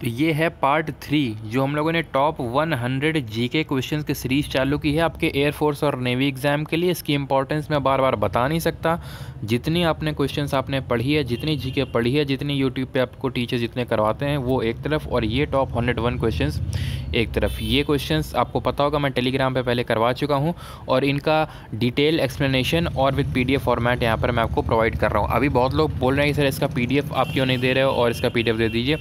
तो ये है पार्ट थ्री जो हम लोगों ने टॉप 100 जीके क्वेश्चंस की सीरीज़ चालू की है आपके एयरफोर्स और नेवी एग्ज़ाम के लिए। इसकी इंपॉर्टेंस मैं बार बार बता नहीं सकता। जितनी आपने क्वेश्चंस आपने पढ़ी है, जितनी जीके पढ़ी है, जितनी यूट्यूब पे आपको टीचर जितने करवाते हैं, वो एक तरफ़ और ये टॉप हंड्रेड वन क्वेश्चन एक तरफ़। ये क्वेश्चन आपको पता होगा, मैं टेलीग्राम पर पहले करवा चुका हूँ और इनका डिटेल एक्सप्लेनेशन और विद पी फॉर्मेट यहाँ पर मैं आपको प्रोवाइड कर रहा हूँ। अभी बहुत लोग बोल रहे हैं कि, सर, इसका पीडीएफ आप क्यों नहीं दे रहे हो और इसका पीडीएफ दे दीजिए?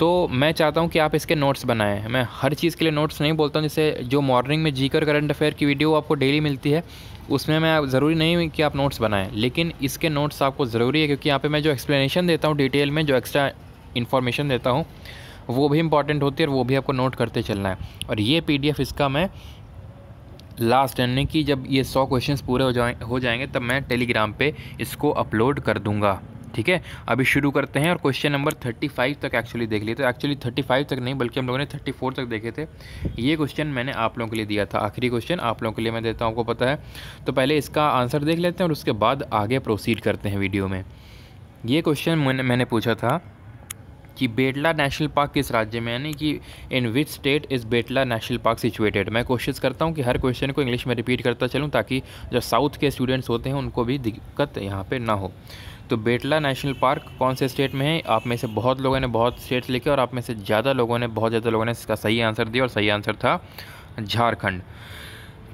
तो मैं चाहता हूँ कि आप इसके नोट्स बनाएँ। मैं हर चीज़ के लिए नोट्स नहीं बोलता हूँ, जैसे जो मॉर्निंग में जी कर करंट अफेयर की वीडियो आपको डेली मिलती है, उसमें मैं ज़रूरी नहीं कि आप नोट्स बनाएँ, लेकिन इसके नोट्स आपको ज़रूरी है क्योंकि यहाँ पे मैं जो एक्सप्लेनेशन देता हूँ डिटेल में जो एक्स्ट्रा इन्फॉर्मेशन देता हूँ, वो भी इंपॉर्टेंट होती है और वो भी आपको नोट करते चलना है। और ये पीडीएफ इसका मैं लास्ट यानी कि जब ये सौ क्वेश्चंस पूरे हो जाए, हो जाएँगे, तब मैं टेलीग्राम पे इसको अपलोड कर दूँगा। ठीक है? अभी शुरू करते हैं और क्वेश्चन नंबर थर्टी फाइव तक एक्चुअली देख लिए तो एक्चुअली थर्टी फाइव तक नहीं, बल्कि हम लोगों ने थर्टी फोर तक देखे थे। ये क्वेश्चन मैंने आप लोगों के लिए दिया था। आखिरी क्वेश्चन आप लोगों के लिए मैं देता हूँ, आपको पता है। तो पहले इसका आंसर देख लेते हैं और उसके बाद आगे प्रोसीड करते हैं वीडियो में। ये क्वेश्चन मैंने पूछा था कि बेटला नेशनल पार्क किस राज्य में यानी कि in which state is Betla national park situated मैं कोशिश करता हूँ कि हर क्वेश्चन को इंग्लिश में रिपीट करता चलूँ ताकि जो साउथ के स्टूडेंट्स होते हैं, उनको भी दिक्कत यहाँ पे ना हो। तो बेटला नेशनल पार्क कौन से स्टेट में है? आप में से बहुत लोगों ने बहुत स्टेट्स लिखे और आप में से ज़्यादा लोगों ने, बहुत ज़्यादा लोगों ने इसका सही आंसर दिया और सही आंसर था झारखंड।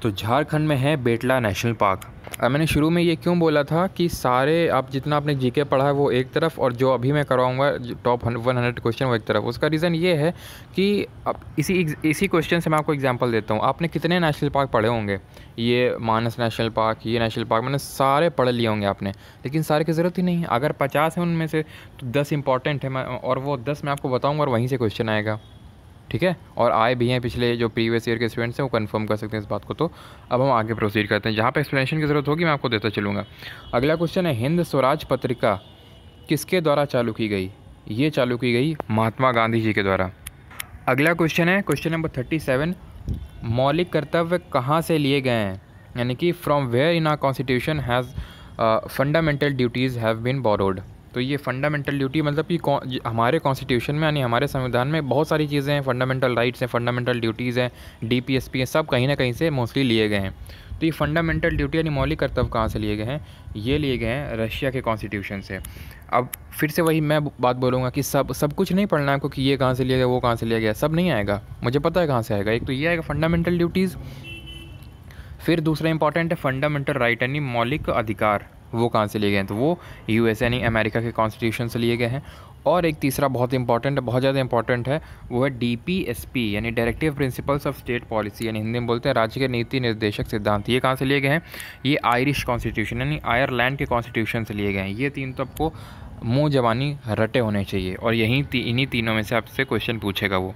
तो झारखंड में है बेटला नेशनल पार्क। अब मैंने शुरू में ये क्यों बोला था कि सारे, आप जितना आपने जीके पढ़ा है वो एक तरफ़, और जो अभी मैं करवाऊँगा टॉप वन हंड्रेड क्वेश्चन वो एक तरफ़। उसका रीज़न ये है कि अब इसी इसी क्वेश्चन से मैं आपको एग्जांपल देता हूँ। आपने कितने नेशनल पार्क पढ़े होंगे? ये मानस नेशनल पार्क ये नेशनल पार्क मैंने सारे पढ़ लिए होंगे आपने। लेकिन सारे की ज़रूरत ही नहीं है। अगर पचास हैं उनमें से तो दस इंपॉर्टेंट है और वो दस मैं आपको बताऊँगा, और वहीं से क्वेश्चन आएगा। ठीक है? और आए भी हैं पिछले जो प्रीवियस ईयर के स्टूडेंट्स हैं, वो कंफर्म कर सकते हैं इस बात को। तो अब हम आगे प्रोसीड करते हैं। जहाँ पर एक्सप्लेनेशन की ज़रूरत होगी, मैं आपको देता चलूँगा। अगला क्वेश्चन है, हिंद स्वराज पत्रिका किसके द्वारा चालू की गई? ये चालू की गई महात्मा गांधी जी के द्वारा। अगला क्वेश्चन है क्वेश्चन नंबर थर्टी सेवन मौलिक कर्तव्य कहाँ से लिए गए हैं? यानी कि from where in our constitution has fundamental duties have been borrowed तो ये फंडामेंटल ड्यूटी मतलब कि हमारे कॉन्स्टिट्यूशन में यानी हमारे संविधान में बहुत सारी चीज़ें हैं फंडामेंटल राइट्स हैं फंडामेंटल ड्यूटीज़ हैं डी पी एस पी हैं, सब कहीं ना कहीं से मोस्टली लिए गए हैं। तो ये फंडामेंटल ड्यूटी यानी मौलिक कर्तव्य कहाँ से लिए गए हैं? ये लिए गए हैं रशिया के कॉन्स्टिट्यूशन से। अब फिर से वही मैं बात बोलूँगा कि सब सब कुछ नहीं पढ़ना है आपको कि ये कहाँ से लिया गया, वो कहाँ से लिया गया, सब नहीं आएगा। मुझे पता है कहाँ से आएगा। एक तो ये आएगा फंडामेंटल ड्यूटीज़ फिर दूसरा इंपॉर्टेंट है फंडामेंटल राइट यानी मौलिक अधिकार। वो कहाँ से लिए गए हैं? तो वो यू एस यानी अमेरिका के कॉन्स्टिट्यूशन से लिए गए हैं। और एक तीसरा बहुत इंपॉर्टेंट बहुत ज़्यादा इंपॉर्टेंट है वो है डी पी एस पी यानी directive principles of state policy यानी हिंदी में बोलते हैं राज्य के नीति निर्देशक सिद्धांत। ये कहाँ से लिए गए हैं? ये आयरिश कॉन्स्टिट्यूशन यानी आयरलैंड के कॉन्स्टिट्यूशन से लिए गए हैं। ये तीन तो आपको मुँह जवानी रटे होने चाहिए और यहीं ती, इन्हीं तीनों में से आपसे क्वेश्चन पूछेगा वो।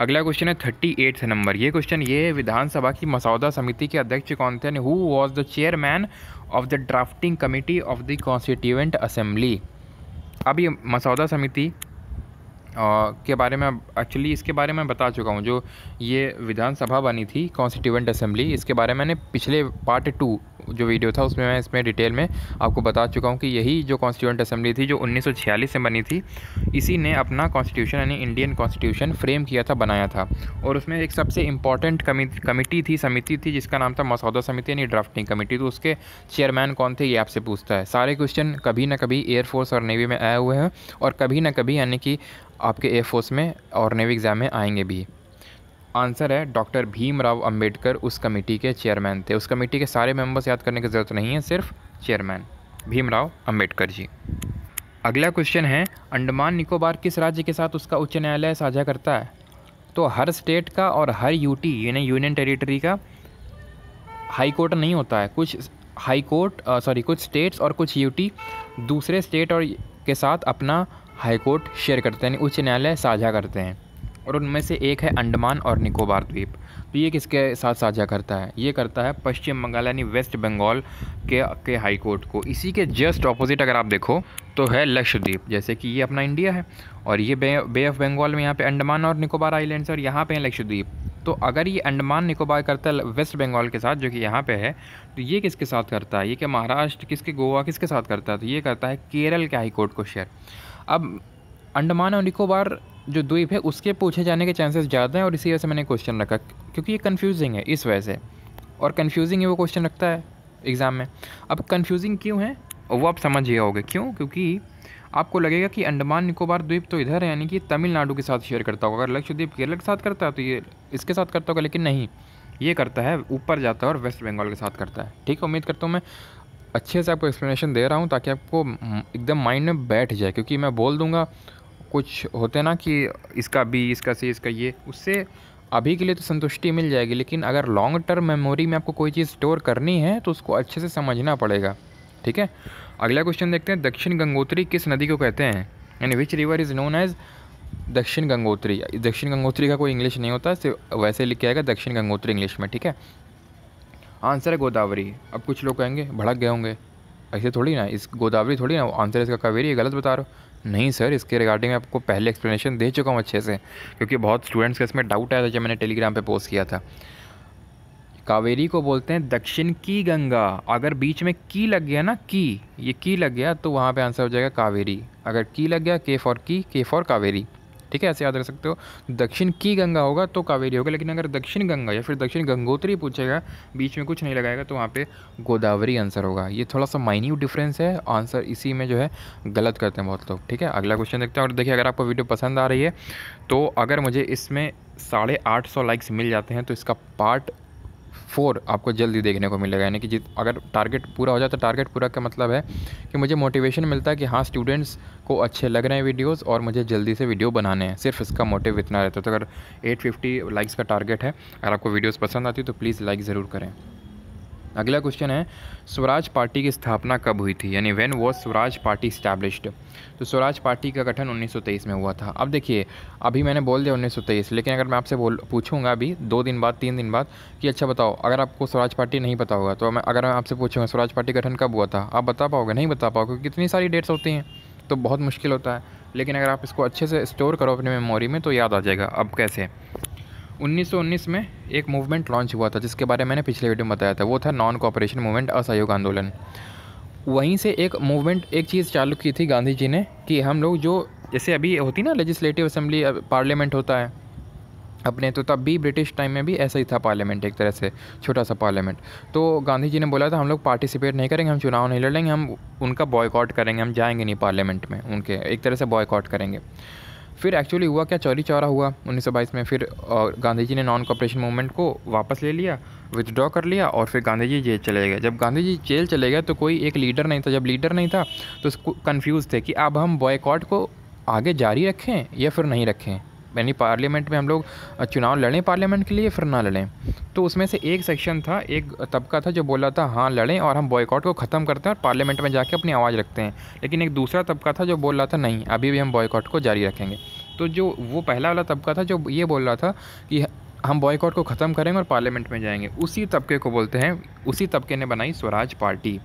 अगला क्वेश्चन है थर्टी एट्थ नंबर ये क्वेश्चन ये है, विधानसभा की मसौदा समिति के अध्यक्ष कौन थे? Who was the chairman of the drafting committee of the constituent assembly अब ये मसौदा समिति के बारे में एक्चुअली इसके बारे में बता चुका हूँ, जो ये विधानसभा बनी थी कॉन्स्टिट्यूंट असेंबली इसके बारे में मैंने पिछले पार्ट टू जो वीडियो था, उसमें मैं इसमें डिटेल में आपको बता चुका हूँ कि यही जो कॉन्स्टिट्यूंट असेंबली थी, जो 1946 से बनी थी, इसी ने अपना कॉन्स्टिट्यूशन यानी इंडियन कॉन्स्टिट्यूशन फ्रेम किया था, बनाया था। और उसमें एक सबसे इंपॉर्टेंट कमिटी थी, समिति थी, जिसका नाम था मसौदा समिति, यानी ड्राफ्टिंग कमेटी तो उसके चेयरमैन कौन थे, ये आपसे पूछता है। सारे क्वेश्चन कभी ना कभी एयरफोर्स और नेवी में आए हुए हैं, और कभी ना कभी, यानी कि आपके एयरफोर्स में और नेवी एग्ज़ाम में आएँगे भी। आंसर है डॉक्टर भीमराव अंबेडकर उस कमेटी के चेयरमैन थे। उस कमेटी के सारे मेंबर्स याद करने की ज़रूरत नहीं है, सिर्फ़ चेयरमैन भीमराव अंबेडकर जी। अगला क्वेश्चन है, अंडमान निकोबार किस राज्य के साथ उसका उच्च न्यायालय साझा करता है? तो हर स्टेट का और हर यूटी यानी यूनियन टेरिटरी का हाई कोर्ट नहीं होता है। कुछ हाई कोर्ट सॉरी कुछ स्टेट्स और कुछ यूटी दूसरे स्टेट और के साथ अपना हाई कोर्ट शेयर करते हैं, यानी उच्च न्यायालय साझा करते हैं। और उनमें से एक है अंडमान और निकोबार द्वीप। तो ये किसके साथ साझा करता है? ये करता है पश्चिम बंगाल, यानी वेस्ट बंगाल के के हाई कोर्ट को। इसी के जस्ट ऑपोजिट अगर आप देखो तो है लक्षद्वीप। जैसे कि ये अपना इंडिया है, और ये बे बे ऑफ़ बंगाल में यहाँ पे अंडमान और निकोबार आइलैंड्स और यहाँ पे हैं लक्षद्वीप। तो अगर ये अंडमान निकोबार करता है वेस्ट बंगाल के साथ, जो कि यहाँ पे है तो ये किसके साथ करता है? ये क्या महाराष्ट्र किसके, गोवा किसके साथ करता है? तो ये करता है केरल के हाई कोर्ट को शेयर। अब अंडमान और निकोबार जो द्वीप है, उसके पूछे जाने के चांसेस ज़्यादा हैं और इसी वजह से मैंने क्वेश्चन रखा, क्योंकि ये कन्फ्यूजिंग है इस वजह से। और कन्फ्यूजिंग है वो क्वेश्चन रखता है एग्ज़ाम में। अब कन्फ्यूजिंग क्यों है? वो आप समझ ही आओगे। क्यों? क्योंकि आपको लगेगा कि अंडमान निकोबार द्वीप तो इधर है, यानी कि तमिलनाडु के साथ शेयर करता होगा। अगर लक्षद्वीप केरल के साथ करता है तो ये इसके साथ करता होगा, लेकिन नहीं। ये करता है, ऊपर जाता है और वेस्ट बंगाल के साथ करता है। ठीक है, उम्मीद करता हूँ मैं अच्छे से आपको एक्सप्लेनेशन दे रहा हूँ, ताकि आपको एकदम माइंड में बैठ जाए। क्योंकि मैं बोल दूँगा, कुछ होते ना कि इसका बी, इसका सी, इसका ये, उससे अभी के लिए तो संतुष्टि मिल जाएगी, लेकिन अगर लॉन्ग टर्म मेमोरी में आपको कोई चीज़ स्टोर करनी है तो उसको अच्छे से समझना पड़ेगा। ठीक है? अगला क्वेश्चन देखते हैं, दक्षिण गंगोत्री किस नदी को कहते हैं? यानी which river is known as Dakshin Gangotri? Dakshin Gangotri का कोई इंग्लिश नहीं होता, सिर्फ़ वैसे लिख के आएगा दक्षिण गंगोत्री इंग्लिश में, ठीक है? आंसर है गोदावरी। अब कुछ लोग कहेंगे, भड़क गए होंगे। ऐसे थोड़ी ना, इस गोदावरी थोड़ी ना आंसर इसका कावेरी गलत बता रहे हो। नहीं सर इसके रिगार्डिंग मैं आपको पहले एक्सप्लेनेशन दे चुका हूँ अच्छे से, क्योंकि बहुत स्टूडेंट्स का इसमें डाउट आया था जब मैंने टेलीग्राम पर पोस्ट किया था। कावेरी को बोलते हैं दक्षिण की गंगा। अगर बीच में की लग गया ना, की, ये की लग गया तो वहाँ पे आंसर हो जाएगा कावेरी। अगर की लग गया, के फॉर की, के फॉर कावेरी। ठीक है, ऐसे याद रख सकते हो। दक्षिण की गंगा होगा तो कावेरी होगा, लेकिन अगर दक्षिण गंगा या फिर दक्षिण गंगोत्री पूछेगा, बीच में कुछ नहीं लगाएगा तो वहाँ पे गोदावरी आंसर होगा। ये थोड़ा सा माइन्यूट डिफरेंस है, आंसर इसी में जो है गलत करते हैं बहुत लोग। ठीक है, अगला क्वेश्चन देखते हैं, और देखिए, अगर आपको वीडियो पसंद आ रही है तो अगर मुझे इसमें साढ़े आठ सौ लाइक्स मिल जाते हैं तो इसका पार्ट फोर आपको जल्दी देखने को मिलेगा, यानी कि जित, अगर टारगेट पूरा हो जाए तो टारगेट पूरा का मतलब है कि मुझे मोटिवेशन मिलता है कि हाँ स्टूडेंट्स को अच्छे लग रहे हैं वीडियोस और मुझे जल्दी से वीडियो बनाने हैं। सिर्फ़ इसका मोटिव इतना रहता है। तो अगर 850 लाइक्स का टारगेट है, अगर आपको वीडियोज़ पसंद आती है तो प्लीज़ लाइक ज़रूर करें। अगला क्वेश्चन है, स्वराज पार्टी की स्थापना कब हुई थी? यानी when was Swaraj party established तो स्वराज पार्टी का गठन 1923 में हुआ था। अब देखिए, अभी मैंने बोल दिया 1923 लेकिन अगर मैं आपसे बोल, पूछूँगा अभी, दो दिन बाद, तीन दिन बाद, कि अच्छा बताओ, अगर आपको स्वराज पार्टी नहीं पता होगा तो मैं, अगर मैं आपसे पूछूँगा, स्वराज पार्टी गठन कब हुआ था? आप बता पाओगे? नहीं बता पाओगे, क्योंकि कितनी सारी डेट्स होती हैं तो बहुत मुश्किल होता है। लेकिन अगर आप इसको अच्छे से स्टोर करो अपनी मेमोरी में तो याद आ जाएगा, अब कैसे? 1919 में एक मूवमेंट लॉन्च हुआ था, जिसके बारे में मैंने पिछले वीडियो में बताया था। वो था नॉन कॉपरेशन मूवमेंट असहयोग आंदोलन। वहीं से एक मूवमेंट एक चीज़ चालू की थी गांधी जी ने, कि हम लोग जो, जैसे अभी होती ना लेजिस्लेटिव असेंबली पार्लियामेंट होता है, अपने तो तब भी ब्रिटिश टाइम में भी ऐसा ही था पार्लियामेंट एक तरह से छोटा सा पार्लियामेंट तो गांधी जी ने बोला था, हम लोग पार्टिसिपेट नहीं करेंगे, हम चुनाव नहीं लड़ेंगे, हम उनका बॉयकॉट करेंगे, हम जाएँगे नहीं पार्लियामेंट में, उनके, एक तरह से बॉयकॉट करेंगे। फिर एक्चुअली हुआ क्या? चौरी चौरा हुआ 1922 में। फिर गांधी जी ने नॉन कॉपरेशन मूवमेंट को वापस ले लिया विदड्रॉ कर लिया और फिर गांधी जी जेल चले गए। जब गांधी जी जेल चले गए तो कोई एक लीडर नहीं था। जब लीडर नहीं था तो कन्फ्यूज़ थे कि अब हम बॉयकॉट को आगे जारी रखें या फिर नहीं रखें। यानी पार्लियामेंट में हम लोग चुनाव लड़ें पार्लियामेंट के लिए, फिर ना लड़ें। तो उसमें से एक सेक्शन था, एक तबका था जो बोला था हाँ लड़ें और हम बॉयकॉट को ख़त्म करते हैं और पार्लियामेंट में जाके अपनी आवाज़ रखते हैं। लेकिन एक दूसरा तबका था जो बोल रहा था, नहीं, अभी भी हम बॉयकॉट को जारी रखेंगे। तो जो, वो पहला वाला तबका था जो ये बोल रहा था कि हम बॉयकॉट को ख़त्म करेंगे और पार्लियामेंट में जाएँगे। उसी तबके को बोलते हैं, उसी तबके ने बनाई स्वराज पार्टी,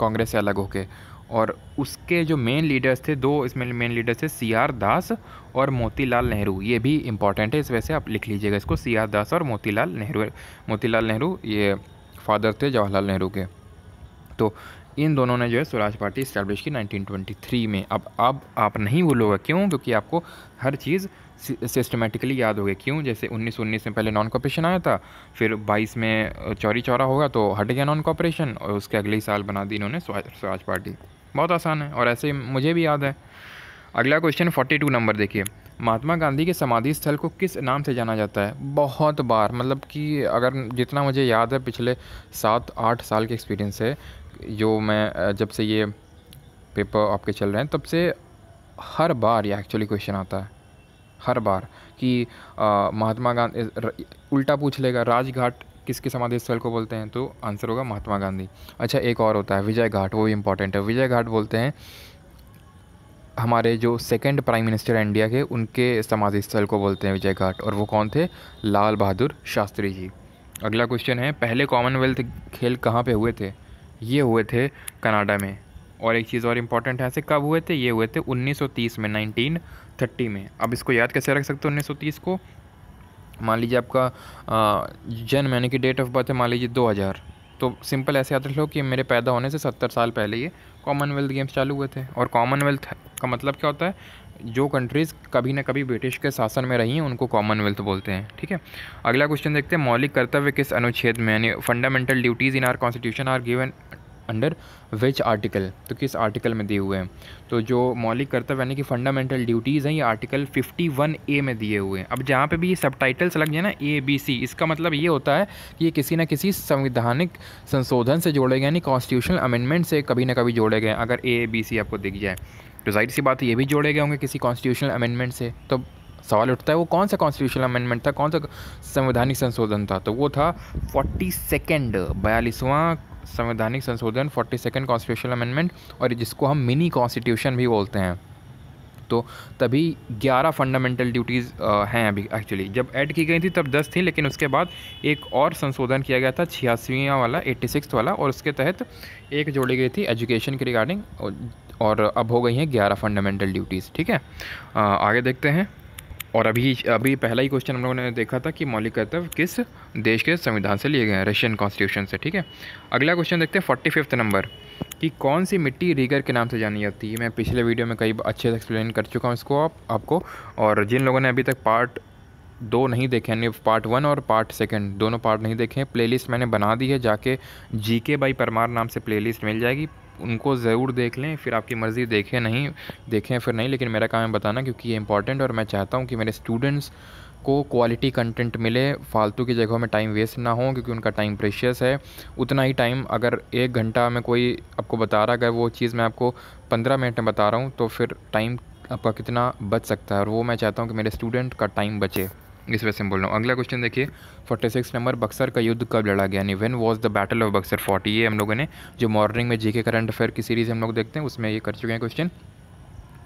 कांग्रेस से अलग होके। और उसके जो मेन लीडर्स थे, दो इसमें मेन लीडर्स थे सी आर दास और मोतीलाल नेहरू। ये भी इंपॉर्टेंट है, इस वजह से आप लिख लीजिएगा इसको सी आर दास और मोतीलाल नेहरू। मोतीलाल नेहरू, ये फादर थे जवाहरलाल नेहरू के। तो इन दोनों ने जो है स्वराज पार्टी इस्टेब्लिश की 1923 में। अब अब आप नहीं भूलोगे, क्यों? क्योंकि आपको हर चीज़ सिस्टमेटिकली याद हो गई क्यों? जैसे 1919 में पहले नॉन कॉपरेशन आया था, फिर 22 में चौरी चौरा होगा तो हट गया नॉन कॉपरेशन और उसके अगले ही साल बना दी इन्होंने स्वराज पार्टी। बहुत आसान है और ऐसे मुझे भी याद है। अगला क्वेश्चन फोर्टी टू नंबर देखिए। महात्मा गांधी के समाधि स्थल को किस नाम से जाना जाता है? बहुत बार मतलब कि अगर जितना मुझे याद है, पिछले सात, आठ साल के एक्सपीरियंस है, जो मैं जब से ये पेपर आपके चल रहे हैं, तब से हर बार ये एक्चुअली क्वेश्चन आता है। हर बार कि महात्मा गांधी उल्टा पूछ लेगा, राजघाट किसके समाधि स्थल को बोलते हैं? तो आंसर होगा महात्मा गांधी। अच्छा एक और होता है, विजय घाट, वो भी इंपॉर्टेंट है। विजय घाट बोलते हैं, हमारे जो सेकंड प्राइम मिनिस्टर इंडिया के, उनके समाधि स्थल को बोलते हैं विजय घाट। और वो कौन थे? लाल बहादुर शास्त्री जी। अगला क्वेश्चन है, पहले कॉमनवेल्थ खेल कहाँ पे हुए थे? ये हुए थे कनाडा में। और एक चीज़ और इंपॉर्टेंट है, ऐसे कब हुए थे? ये हुए थे 1930 में 1930 में। अब इसको याद कैसे रख सकते हो 1930 को? मान लीजिए आपका जन्म यानी कि डेट ऑफ़ बर्थ है, मान लीजिए 2000 तो सिंपल ऐसे याद रख लो कि मेरे पैदा होने से सत्तर साल पहले ये कॉमनवेल्थ गेम्स चालू हुए थे। और कॉमनवेल्थ का मतलब क्या होता है? जो कंट्रीज़ कभी ना कभी ब्रिटिश के शासन में रही हैं, उनको कॉमनवेल्थ बोलते हैं, ठीक है? अगला क्वेश्चन देखते हैं, मौलिक कर्तव्य किस अनुच्छेद में, यानी fundamental duties in our constitution are given under which article तो किस आर्टिकल में दिए हुए हैं? तो जो मौलिक कर्तव्य यानी कि फंडामेंटल ड्यूटीज़ हैं, ये आर्टिकल 51 ए में दिए हुए हैं। अब जहाँ पे भी ये सब टाइटल्स लग जाए ना ए बी सी इसका मतलब ये होता है कि ये किसी न किसी संविधानिक संशोधन से जोड़े गए, यानी कॉन्स्टिट्यूशनल अमेंडमेंट से कभी ना कभी जोड़े गए, अगर ए बी सी आपको दिख जाए। तो ज़ाहिर सी बात ये भी जोड़े गए होंगे किसी कॉन्स्टिट्यूशनल अमेंडमेंट से। तो सवाल उठता है, वो कौन सा कॉन्स्टिट्यूशनल अमेंडमेंट था, कौन सा संवैधानिक संशोधन था? तो वो था फोर्टी सेकेंड बयालीसवां संवैधानिक संशोधन फोर्टी सेकेंड कॉन्स्टिट्यूशन अमेंडमेंट और जिसको हम मिनी कॉन्स्टिट्यूशन भी बोलते हैं। तो तभी 11 फंडामेंटल ड्यूटीज़ हैं अभी एक्चुअली जब ऐड की गई थी तब 10 थी, लेकिन उसके बाद एक और संशोधन किया गया था, छियासीवा वाला एट्टी सिक्स वाला, और उसके तहत एक जोड़ी गई थी एजुकेशन के रिगार्डिंग और अब हो गई हैं 11 फंडामेंटल ड्यूटीज़ ठीक है? आगे देखते हैं। और अभी अभी पहला ही क्वेश्चन हम लोगों ने देखा था कि मौलिक कर्तव्य किस देश के संविधान से लिए गए हैं रशियन कॉन्स्टिट्यूशन से, ठीक है? अगला क्वेश्चन देखते हैं फोर्टी फिफ्थ नंबर कि कौन सी मिट्टी रीगर के नाम से जानी जाती है? मैं पिछले वीडियो में कई अच्छे से एक्सप्लेन कर चुका हूँ इसको आप, आपको, और जिन लोगों ने अभी तक पार्ट दो नहीं देखे, यानी पार्ट वन और पार्ट सेकंड दोनों पार्ट नहीं देखे हैं प्लेलिस्ट मैंने बना दी है, जाके जी के बाई परमार नाम से प्लेलिस्ट मिल जाएगी। उनको ज़रूर देख लें, फिर आपकी मर्ज़ी, देखें नहीं, देखें फिर नहीं, लेकिन मेरा काम है बताना क्योंकि ये इंपॉर्टेंट और मैं चाहता हूँ कि मेरे स्टूडेंट्स को क्वालिटी कंटेंट मिले, फालतू की जगहों में टाइम वेस्ट ना हो क्योंकि उनका टाइम प्रेशियस है। उतना ही टाइम अगर एक घंटा में कोई आपको बता रहा अगर वो चीज़ मैं आपको पंद्रह मिनट में बता रहा हूँ तो फिर टाइम आपका कितना बच सकता है और वो मैं चाहता हूँ कि मेरे स्टूडेंट का टाइम बचे। इस वजह से बोल रहा हूँ। अगला क्वेश्चन देखिए फोर्टी सिक्स नंबर बक्सर का युद्ध कब लड़ा गया? यानी when was the battle of Buxar? Forty ये हम लोगों ने जो मॉर्निंग में जी के करंट अफेयर की सीरीज़ हम लोग देखते हैं उसमें ये कर चुके हैं क्वेश्चन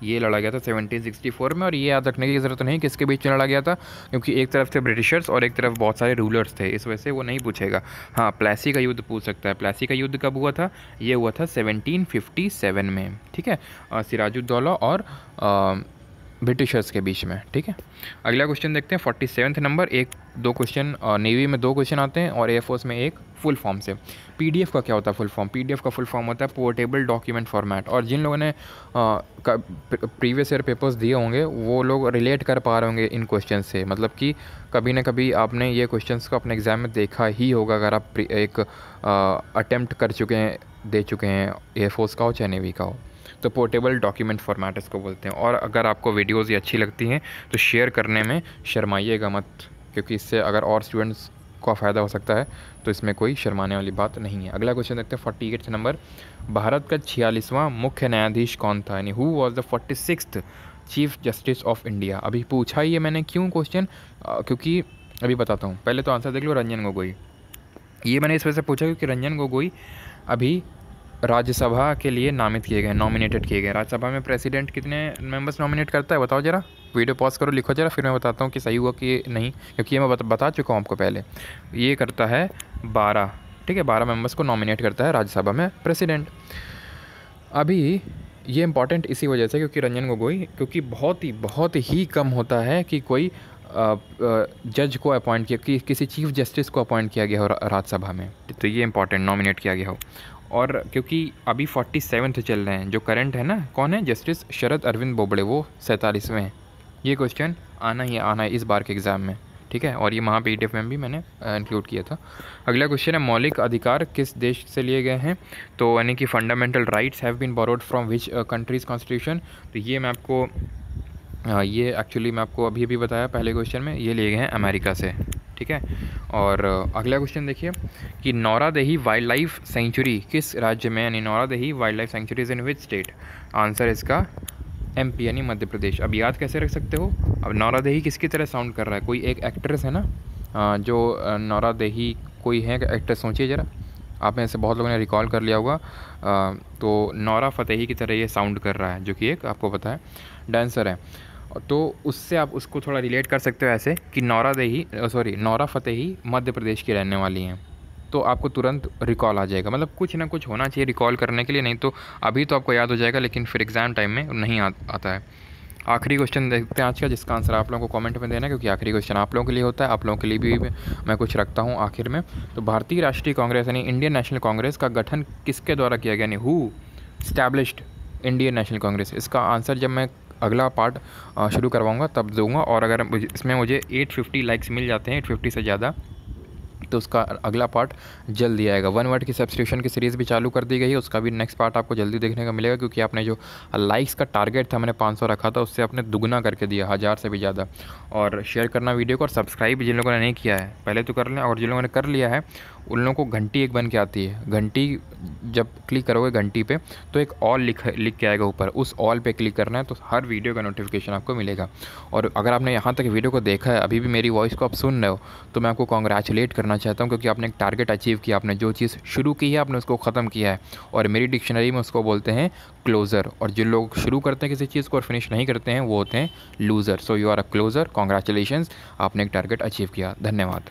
ये लड़ा गया था 1764 में और ये याद रखने की ज़रूरत नहीं किसके बीच में लड़ा गया था क्योंकि एक तरफ़ थे ब्रिटिशर्स और एक तरफ़ बहुत सारे रूलर्स थे इस वजह से वो नहीं पूछेगा। हाँ प्लासी का युद्ध पूछ सकता है। प्लासी का युद्ध कब हुआ था? ये हुआ था 1757 में ठीक है? सिराजुद्दौला और आ, ब्रिटिशर्स के बीच में, ठीक है? अगला क्वेश्चन देखते हैं फोर्टी सेवन्थ नंबर एक, दो क्वेश्चन नेवी में दो क्वेश्चन आते हैं और एयरफोर्स में एक फुल फॉर्म से। पीडीएफ का क्या होता है फुल फॉर्म पीडीएफ का फुल फॉर्म होता है पोर्टेबल डॉक्यूमेंट फॉर्मेट और जिन लोगों ने प्रीवियस ईयर पेपर्स दिए होंगे, वो लोग रिलेट कर पा रहे होंगे इन क्वेश्चन से। मतलब कि कभी ना कभी आपने ये क्वेश्चन को अपने एग्ज़ाम में देखा ही होगा, अगर आप एक अटैम्प्ट कर चुके हैं, दे चुके हैं एयरफोर्स का हो चाहे नेवी का हो। तो पोर्टेबल डॉक्यूमेंट फॉर्मेट इसको बोलते हैं। और अगर आपको वीडियोज़ ये अच्छी लगती हैं तो शेयर करने में शर्माइएगा मत, क्योंकि इससे अगर और स्टूडेंट्स का फ़ायदा हो सकता है तो इसमें कोई शर्माने वाली बात नहीं है। अगला क्वेश्चन देखते हैं फोर्टी एट नंबर भारत का छियालीसवां मुख्य न्यायाधीश कौन था? यानी who was the forty six chief justice of India अभी पूछा ही है मैंने क्यों क्वेश्चन क्योंकि अभी बताता हूँ। पहले तो आंसर देख लो, रंजन गोगोई। ये मैंने इस वजह से पूछा क्योंकि रंजन गोगोई अभी राज्यसभा के लिए नामित किए गए नॉमिनेटेड किए गए। राज्यसभा में प्रेसिडेंट कितने मेंबर्स नॉमिनेट करता है बताओ जरा। वीडियो पॉज करो लिखो जरा फिर मैं बताता हूँ कि सही हुआ कि नहीं क्योंकि ये मैं बता, बता चुका हूँ आपको पहले। ये करता है बारह ठीक है बारह मेंबर्स को नॉमिनेट करता है राज्यसभा में प्रेसिडेंट अभी ये इंपॉर्टेंट इसी वजह से क्योंकि रंजन गोगोई क्योंकि बहुत ही बहुत ही कम होता है कि कोई जज को अपॉइंट किया कि किसी चीफ जस्टिस को अपॉइंट किया गया हो राज्यसभा में। तो ये इंपॉर्टेंट नॉमिनेट किया गया हो। और क्योंकि अभी फोर्टी सेवन्थ चल रहे हैं, जो करंट है ना, कौन है? जस्टिस शरद अरविंद बोबड़े, वो सैंतालीसवें हैं। ये क्वेश्चन आना ही आना है इस बार के एग्ज़ाम में, ठीक है? और ये वहाँ पी में भी मैंने इंक्लूड किया था। अगला क्वेश्चन है, मौलिक अधिकार किस देश से लिए गए हैं? तो यानी कि fundamental rights have been borrowed from which countries constitution तो ये मैं आपको ये एक्चुअली मैं आपको अभी अभी बताया पहले क्वेश्चन में, ये लिए गए हैं अमेरिका से। ठीक है? और अगला क्वेश्चन देखिए कि नौरादेही वाइल्ड लाइफ सेंचुरी किस राज्य में यानी Nauradehi wildlife sanctuary is in which state answer इसका एम पी यानी मध्य प्रदेश। अब याद कैसे रख सकते हो? अब नौरादेही किसकी तरह साउंड कर रहा है? कोई एक एक्ट्रेस है ना? जो नौरादेही कोई है? एक्ट्रेस सोचिए ज़रा। आप में से बहुत लोगों ने रिकॉल कर लिया होगा। तो नौरा फतेही की तरह ये साउंड कर रहा है, जो कि एक आपको पता है। डांसर है। तो उससे आप उसको थोड़ा रिलेट कर सकते हो ऐसे कि नौरा देही sorry Nora Fatehi Madhya Pradesh की रहने वाली हैं। तो आपको तुरंत रिकॉल आ जाएगा। मतलब कुछ ना कुछ होना चाहिए रिकॉल करने के लिए नहीं तो अभी तो आपको याद हो जाएगा लेकिन फिर एग्ज़ाम टाइम में नहीं आ, आता है। आखिरी क्वेश्चन देखते हैं आज का जिसका आंसर आप लोगों को कमेंट में देना है क्योंकि आखिरी क्वेश्चन आप लोगों के लिए होता है। आप लोगों के लिए भी मैं कुछ रखता हूँ आखिर में। तो भारतीय राष्ट्रीय कांग्रेस यानी इंडियन नेशनल कांग्रेस का गठन किसके द्वारा किया गया यानी who established Indian national congress इसका आंसर जब मैं अगला पार्ट शुरू करवाऊँगा, तब दूँगा। और अगर इसमें मुझे एट फिफ्टी लाइक्स मिल जाते हैं एट फिफ्टी से ज़्यादा तो उसका अगला पार्ट जल्दी आएगा। वन वर्ड की सब्सक्रिप्शन की सीरीज़ भी चालू कर दी गई है, उसका भी नेक्स्ट पार्ट आपको जल्दी देखने को मिलेगा, क्योंकि आपने जो लाइक्स का टारगेट था, मैंने 500 रखा था, उससे आपने दुगना करके दिया, हज़ार से भी ज़्यादा। और शेयर करना वीडियो को और सब्सक्राइब जिन लोगों ने नहीं किया है, पहले तो कर लें, और जिन लोगों ने कर लिया है उन लोगों को घंटी एक बन के आती है। घंटी जब क्लिक करोगे घंटी पे तो एक ऑल लिख लिख के आएगा ऊपर। उस ऑल पे क्लिक करना है तो हर वीडियो का नोटिफिकेशन आपको मिलेगा। और अगर आपने यहाँ तक वीडियो को देखा है, अभी भी मेरी वॉइस को आप सुन रहे हो तो मैं आपको कॉन्ग्रेचुलेट करना चाहता हूँ, क्योंकि आपने एक टारगेट अचीव किया, आपने जो चीज़ शुरू की है, आपने उसको ख़त्म किया है। और मेरी डिक्शनरी में उसको बोलते हैं क्लोज़र और जो लोग शुरू करते हैं किसी चीज़ को और फिनिश नहीं करते हैं, वो होते हैं loser so you are a closer congratulation आपने एक टारगेट अचीव किया। धन्यवाद।